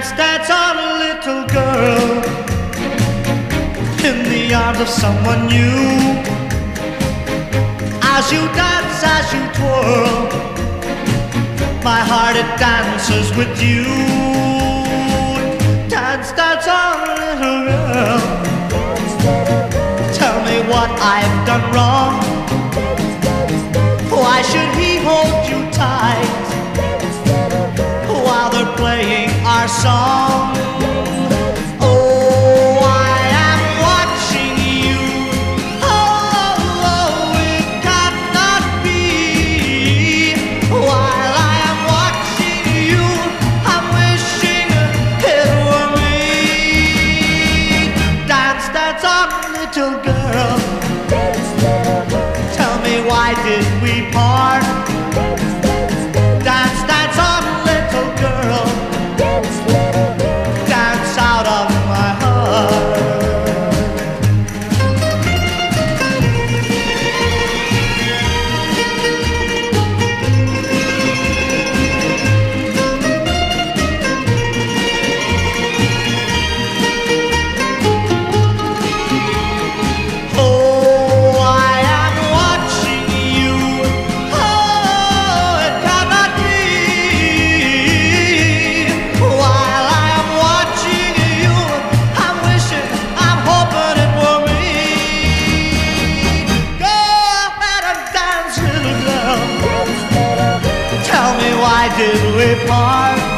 Dance, dance on, little girl, in the arms of someone new. As you dance, as you twirl, my heart it dances with you. Dance, dance on, little girl. Tell me what I've done wrong. Why should he hold you tight little girl. Tell me why did we part? Did we part?